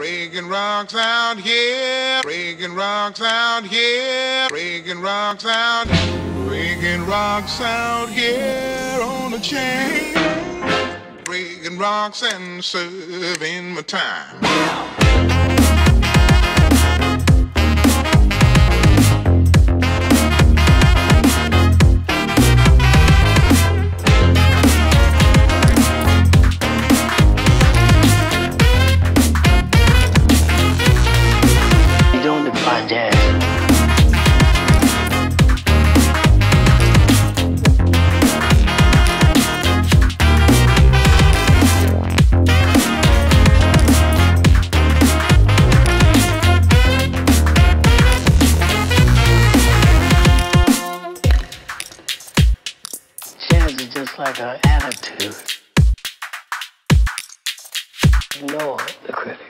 Reagan rocks out here. Reagan rocks out here. Reagan rocks out. Reagan rocks out here on a chain. Reagan rocks and serving my time. Like an attitude. Ignore the critic.